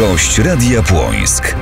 Gość Radia Płońsk.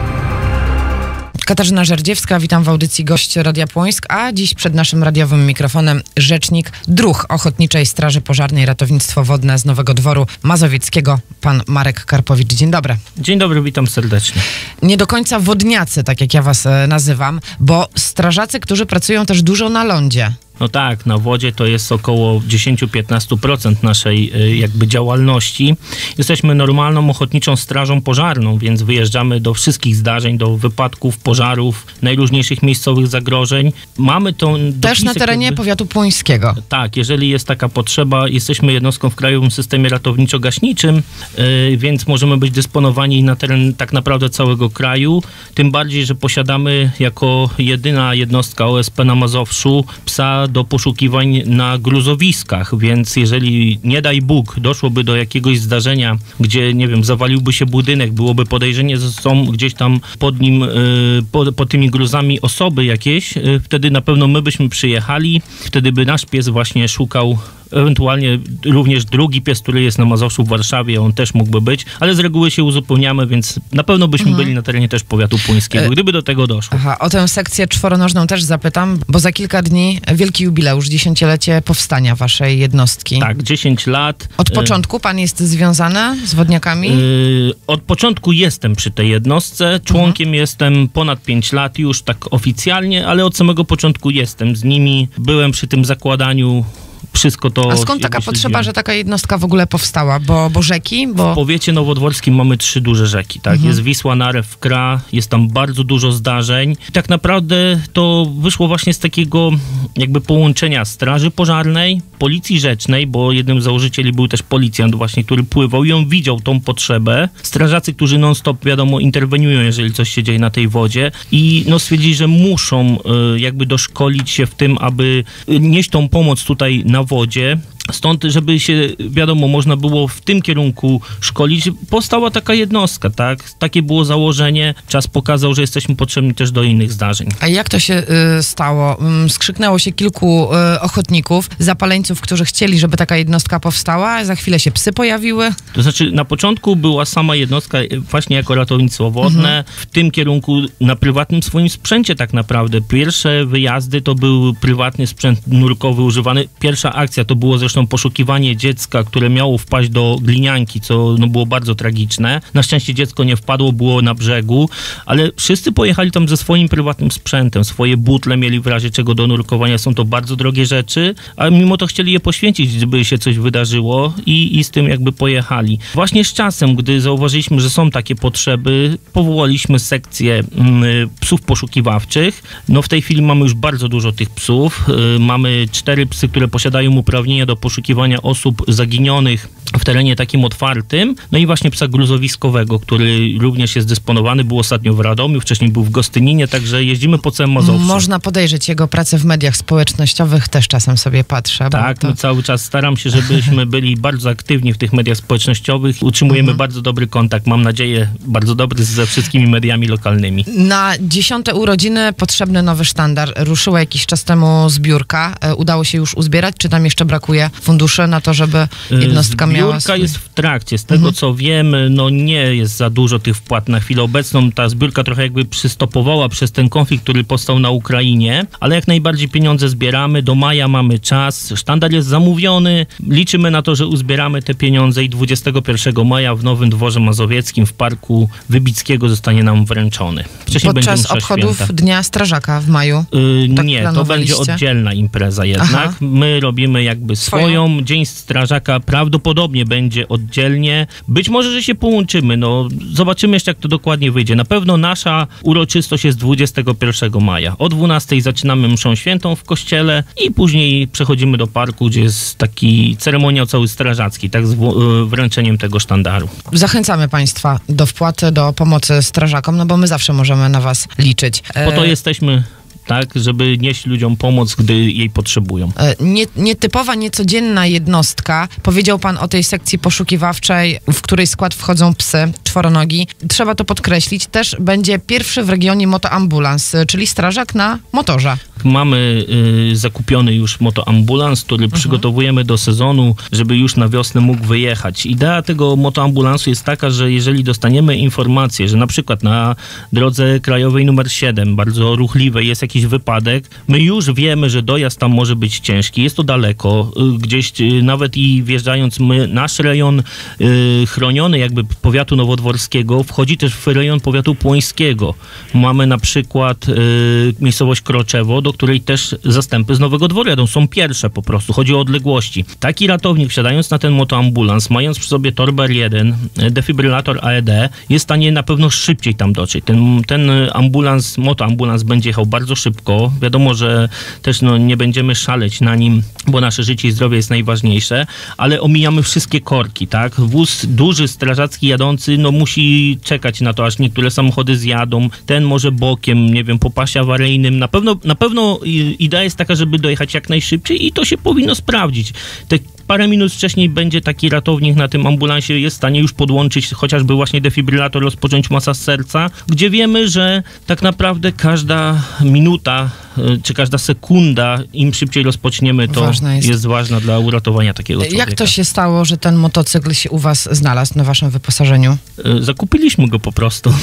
Katarzyna Żerdziewska, witam w audycji Gość Radia Płońsk, a dziś przed naszym radiowym mikrofonem rzecznik druh Ochotniczej Straży Pożarnej Ratownictwo Wodne z Nowego Dworu Mazowieckiego, pan Marek Karpowicz. Dzień dobry. Dzień dobry, witam serdecznie. Nie do końca wodniacy, tak jak ja was e, nazywam, bo strażacy, którzy pracują też dużo na lądzie. No tak, na wodzie to jest około 10-15% naszej y, jakby działalności. Jesteśmy normalną ochotniczą strażą pożarną, więc wyjeżdżamy do wszystkich zdarzeń, do wypadków, pożarów, najróżniejszych miejscowych zagrożeń. Mamy to Też na terenie jakby... powiatu płońskiego. Tak, jeżeli jest taka potrzeba, jesteśmy jednostką w krajowym systemie ratowniczo-gaśniczym, yy, więc możemy być dysponowani na teren tak naprawdę całego kraju. Tym bardziej, że posiadamy jako jedyna jednostka OSP na Mazowszu psa do poszukiwań na gruzowiskach, więc jeżeli nie daj Bóg doszłoby do jakiegoś zdarzenia, gdzie nie wiem, zawaliłby się budynek, byłoby podejrzenie, że są gdzieś tam pod nim, y, pod, tymi gruzami osoby jakieś, y, wtedy na pewno my byśmy przyjechali, wtedy by nasz pies właśnie szukał ewentualnie również drugi pies, który jest na Mazowszu w Warszawie, on też mógłby być, ale z reguły się uzupełniamy, więc na pewno byśmy mhm. byli na terenie też powiatu puńskiego, e, gdyby do tego doszło. Aha, o tę sekcję czworonożną też zapytam, bo za kilka dni wielki jubileusz, dziesięciolecie powstania waszej jednostki. Tak, 10 lat. Od e, początku pan jest związany z wodniakami? Yy, od początku jestem przy tej jednostce, członkiem mhm. jestem ponad 5 lat już tak oficjalnie, ale od samego początku jestem z nimi, byłem przy tym zakładaniu wszystko to... A skąd taka potrzeba, że taka jednostka w ogóle powstała? Bo, bo rzeki? Bo... W powiecie nowodworskim mamy trzy duże rzeki, tak? Mhm. Jest Wisła, Narew, Kra, jest tam bardzo dużo zdarzeń. Tak naprawdę to wyszło właśnie z takiego jakby połączenia straży pożarnej, policji rzecznej, bo jednym z założycieli był też policjant właśnie, który pływał i on widział tą potrzebę. Strażacy, którzy non-stop, wiadomo, interweniują, jeżeli coś się dzieje na tej wodzie i no stwierdzili, że muszą y, jakby doszkolić się w tym, aby nieść tą pomoc tutaj na wodzie Stąd, żeby się, wiadomo, można było w tym kierunku szkolić, powstała taka jednostka, tak? Takie było założenie. Czas pokazał, że jesteśmy potrzebni też do innych zdarzeń. A jak to się y, stało? Mm, skrzyknęło się kilku y, ochotników, zapaleńców, którzy chcieli, żeby taka jednostka powstała, a za chwilę się psy pojawiły? To znaczy, na początku była sama jednostka y, właśnie jako ratownictwo wodne, mhm. w tym kierunku na prywatnym swoim sprzęcie tak naprawdę. Pierwsze wyjazdy to był prywatny sprzęt nurkowy używany. Pierwsza akcja to było zresztą poszukiwanie dziecka, które miało wpaść do glinianki, co no, było bardzo tragiczne. Na szczęście dziecko nie wpadło, było na brzegu, ale wszyscy pojechali tam ze swoim prywatnym sprzętem, swoje butle mieli w razie czego do nurkowania, są to bardzo drogie rzeczy, a mimo to chcieli je poświęcić, gdyby się coś wydarzyło i, i z tym jakby pojechali. Właśnie z czasem, gdy zauważyliśmy, że są takie potrzeby, powołaliśmy sekcję mm, psów poszukiwawczych. No w tej chwili mamy już bardzo dużo tych psów. Y, mamy cztery psy, które posiadają uprawnienia do poszukiwania osób zaginionych w terenie takim otwartym. No i właśnie psa gruzowiskowego, który również jest dysponowany, był ostatnio w Radomiu, wcześniej był w Gostyninie, także jeździmy po całym Mazowszu. Można podejrzeć jego pracę w mediach społecznościowych, też czasem sobie patrzę. Tak, to... cały czas staram się, żebyśmy byli bardzo aktywni w tych mediach społecznościowych. Utrzymujemy mhm. bardzo dobry kontakt, mam nadzieję, bardzo dobry ze wszystkimi mediami lokalnymi. Na dziesiąte urodziny potrzebny nowy sztandar. Ruszyła jakiś czas temu zbiórka. E, udało się już uzbierać, czy tam jeszcze brakuje fundusze na to, żeby e, jednostka miała Zbiórka jest w trakcie. Z tego, mhm. co wiem, no nie jest za dużo tych wpłat na chwilę obecną. Ta zbiórka trochę jakby przystopowała przez ten konflikt, który powstał na Ukrainie, ale jak najbardziej pieniądze zbieramy. Do maja mamy czas. Sztandar jest zamówiony. Liczymy na to, że uzbieramy te pieniądze i 21 maja w Nowym Dworze Mazowieckim w Parku Wybickiego zostanie nam wręczony. Wcześniej Podczas obchodów święta. Dnia Strażaka w maju? Yy, tak nie, to będzie oddzielna impreza jednak. Aha. My robimy jakby swoją. Dzień Strażaka prawdopodobnie będzie oddzielnie. Być może, że się połączymy. No, zobaczymy jeszcze, jak to dokładnie wyjdzie. Na pewno nasza uroczystość jest 21 maja. O 12 zaczynamy mszą świętą w kościele i później przechodzimy do parku, gdzie jest taki ceremoniał cały strażacki, tak z e, wręczeniem tego sztandaru. Zachęcamy Państwa do wpłaty, do pomocy strażakom, no bo my zawsze możemy na Was liczyć. Po to e, jesteśmy tak, żeby nieść ludziom pomoc, gdy jej potrzebują. E, nie, nietypowa, niecodzienna jednostka. Powiedział pan o tej sekcji poszukiwawczej, w której skład wchodzą psy, czworonogi. Trzeba to podkreślić, też będzie pierwszy w regionie motoambulans, czyli strażak na motorze. Mamy y, zakupiony już motoambulans, który Mhm. przygotowujemy do sezonu, żeby już na wiosnę mógł wyjechać. Idea tego motoambulansu jest taka, że jeżeli dostaniemy informację, że na przykład na drodze krajowej numer 7, bardzo ruchliwej, jest jakiś wypadek, my już wiemy, że dojazd tam może być ciężki, jest to daleko, y, gdzieś y, nawet i wjeżdżając my, nasz rejon y, chroniony jakby powiatu nowodworskiego wchodzi też w rejon powiatu płońskiego. Mamy na przykład y, miejscowość Kroczewo, do której też zastępy z Nowego Dworu jadą. Są pierwsze po prostu, chodzi o odległości. Taki ratownik wsiadając na ten motoambulans, mając przy sobie torbę R1, y, defibrylator AED, jest w stanie na pewno szybciej tam dotrzeć. Ten, ten ambulans, motoambulans będzie jechał bardzo szybko. Wiadomo, że też no, nie będziemy szaleć na nim, bo nasze życie i zdrowie jest najważniejsze, ale omijamy wszystkie korki, tak? Wóz duży, strażacki jadący, no musi czekać na to, aż niektóre samochody zjadą. Ten może bokiem, nie wiem, po pasie awaryjnym. Na pewno, na pewno i- idea jest taka, żeby dojechać jak najszybciej i to się powinno sprawdzić. Te parę minut wcześniej będzie taki ratownik na tym ambulansie, jest w stanie już podłączyć chociażby właśnie defibrylator, rozpocząć masę serca, gdzie wiemy, że tak naprawdę każda minuta y, czy każda sekunda, im szybciej rozpoczniemy, to Ważna jest. jest. ważna dla uratowania takiego człowieka. Jak to się stało, że ten motocykl się u was znalazł na waszym wyposażeniu? Y, Zakupiliśmy go po prostu.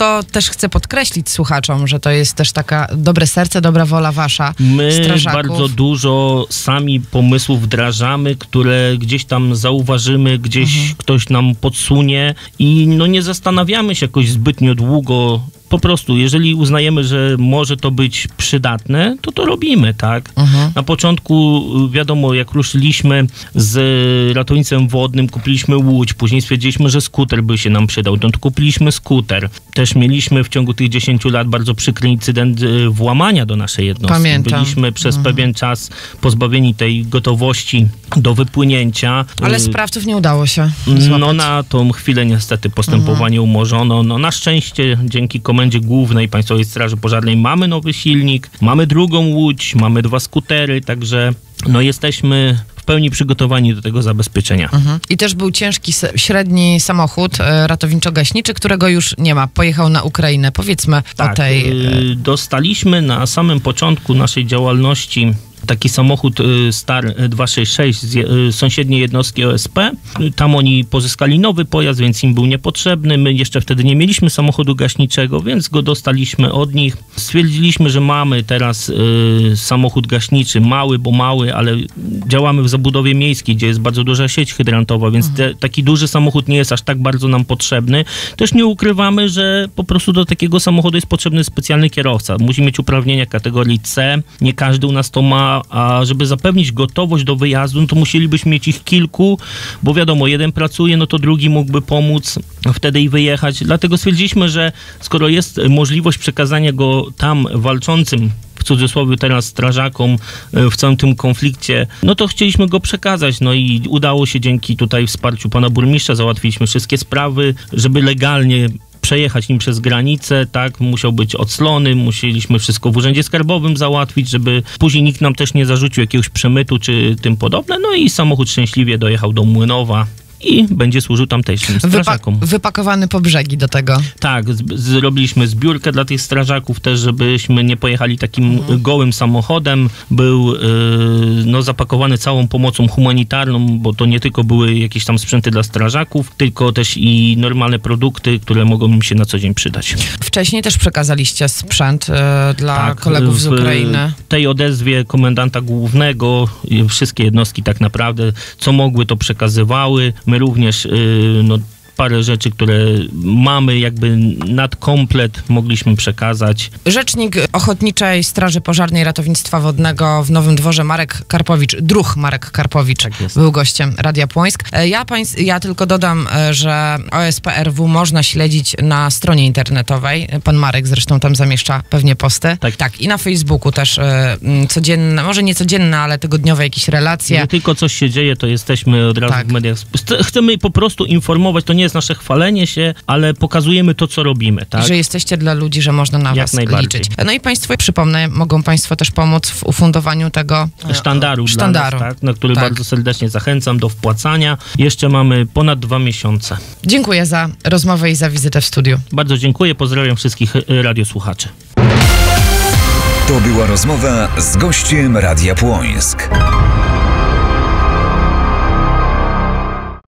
To też chcę podkreślić słuchaczom, że to jest też taka dobre serce, dobra wola wasza, My strażaków. bardzo dużo sami pomysłów wdrażamy, które gdzieś tam zauważymy, gdzieś Mhm. ktoś nam podsunie i no nie zastanawiamy się jakoś zbytnio długo. Po prostu, jeżeli uznajemy, że może to być przydatne, to to robimy, tak? Mhm. Na początku, y, wiadomo, jak ruszyliśmy z ratownictwem wodnym, kupiliśmy łódź, później stwierdziliśmy, że skuter by się nam przydał, no to kupiliśmy skuter. Też mieliśmy w ciągu tych 10 lat bardzo przykry incydent y, włamania do naszej jednostki. Pamiętam. Byliśmy przez Mhm. pewien czas pozbawieni tej gotowości do wypłynięcia. Ale Y, sprawców nie udało się złapać. no na tą chwilę niestety postępowanie Mhm. umorzono. No na szczęście dzięki Komendzie Głównej Państwowej Straży Pożarnej mamy nowy silnik, mamy drugą łódź, mamy dwa skutery, także no jesteśmy w pełni przygotowani do tego zabezpieczenia. Mhm. I też był ciężki, średni samochód e, ratowniczo-gaśniczy, którego już nie ma. Pojechał na Ukrainę. Powiedzmy o tej... y, dostaliśmy na samym początku naszej działalności taki samochód y, Star 266 z y, sąsiedniej jednostki OSP. Tam oni pozyskali nowy pojazd, więc im był niepotrzebny. My jeszcze wtedy nie mieliśmy samochodu gaśniczego, więc go dostaliśmy od nich. Stwierdziliśmy, że mamy teraz y, samochód gaśniczy, mały, bo mały, ale działamy w zabudowie miejskiej, gdzie jest bardzo duża sieć hydrantowa, więc te, taki duży samochód nie jest aż tak bardzo nam potrzebny. Też nie ukrywamy, że po prostu do takiego samochodu jest potrzebny specjalny kierowca. Musi mieć uprawnienia kategorii C. Nie każdy u nas to ma, a żeby zapewnić gotowość do wyjazdu, no to musielibyśmy mieć ich kilku, bo wiadomo, jeden pracuje, no to drugi mógłby pomóc wtedy i wyjechać. Dlatego stwierdziliśmy, że skoro jest możliwość przekazania go tam walczącym w cudzysłowie teraz strażakom e, w całym tym konflikcie, no to chcieliśmy go przekazać. No i udało się dzięki tutaj wsparciu pana burmistrza, załatwiliśmy wszystkie sprawy, żeby legalnie przejechać nim przez granicę, tak, musiał być oclony, musieliśmy wszystko w urzędzie skarbowym załatwić, żeby później nikt nam też nie zarzucił jakiegoś przemytu czy tym podobne, no i samochód szczęśliwie dojechał do Młynowa i będzie służył tamtejszym Wypa- strażakom. wypakowany po brzegi do tego. Tak, zrobiliśmy zbiórkę dla tych strażaków też, żebyśmy nie pojechali takim gołym samochodem. Był y, no, zapakowany całą pomocą humanitarną, bo to nie tylko były jakieś tam sprzęty dla strażaków, tylko też i normalne produkty, które mogą im się na co dzień przydać. Wcześniej też przekazaliście sprzęt e, dla kolegów z Tak, w Ukrainy. tej odezwie komendanta głównego y, wszystkie jednostki tak naprawdę co mogły to przekazywały. My również y, no, parę rzeczy, które mamy jakby nad komplet mogliśmy przekazać. Rzecznik Ochotniczej Straży Pożarnej Ratownictwa Wodnego w Nowym Dworze Marek Karpowicz, druh Marek Karpowicz, Tak był gościem Radia Płońsk. E, Ja, pańs- ja tylko dodam, e, że OSPRW można śledzić na stronie internetowej. Pan Marek zresztą tam zamieszcza pewnie posty. Tak. tak i na Facebooku też e, codzienne, może nie codzienne, ale tygodniowe jakieś relacje. Nie tylko coś się dzieje, to jesteśmy od razu Tak. w mediach. Chcemy po prostu informować, to nie jest nasze chwalenie się, ale pokazujemy to, co robimy, tak? Że jesteście dla ludzi, że można na Jak was najbardziej. liczyć. No i państwo, przypomnę, mogą państwo też pomóc w ufundowaniu tego e, Sztandaru, sztandaru. Nas, tak? na który Tak. bardzo serdecznie zachęcam do wpłacania. Jeszcze mamy ponad dwa miesiące. Dziękuję za rozmowę i za wizytę w studiu. Bardzo dziękuję, pozdrawiam wszystkich y, radiosłuchaczy. To była rozmowa z gościem Radia Płońsk.